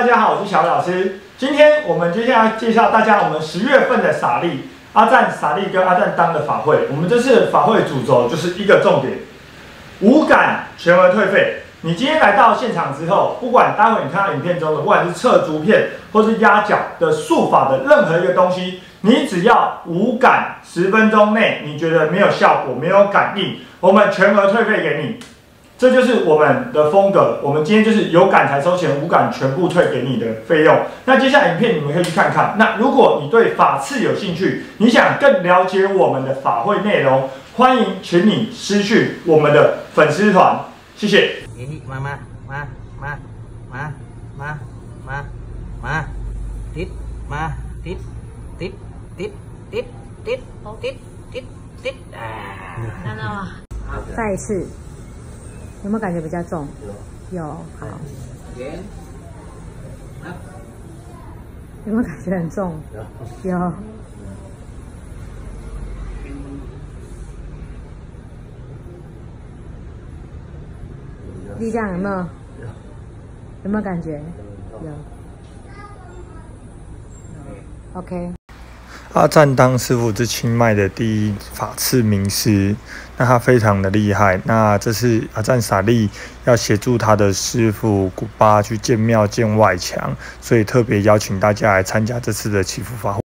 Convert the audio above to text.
大家好，我是小老师。今天我们接下来介绍大家我们十月份的撒利阿赞撒利跟阿赞当的法会。我们这次法会主轴就是一个重点，无感全额退费。你今天来到现场之后，不管待会你看到影片中的，不管是侧足片或是压脚的术法的任何一个东西，你只要无感十分钟内，你觉得没有效果、没有感应，我们全额退费给你。这就是我们的风格。我们今天就是有感才收钱，无感全部退给你的费用。那接下来影片你们可以去看看。那如果你对法次有兴趣，你想更了解我们的法会内容，欢迎请你私讯我们的粉丝团。谢谢。爷爷，妈妈，妈妈，妈妈，妈妈，滴妈滴滴滴滴滴滴滴滴滴啊！看到吗？再一次。有没有感觉比较重？有，有，好。有没有感觉很重？有，有。力量有没有？有，有没有感觉？有 OK。阿赞当师傅是清迈的第一法次名师，那他非常的厉害。那这次阿赞傻利要协助他的师傅古巴去建庙建外墙，所以特别邀请大家来参加这次的祈福法会。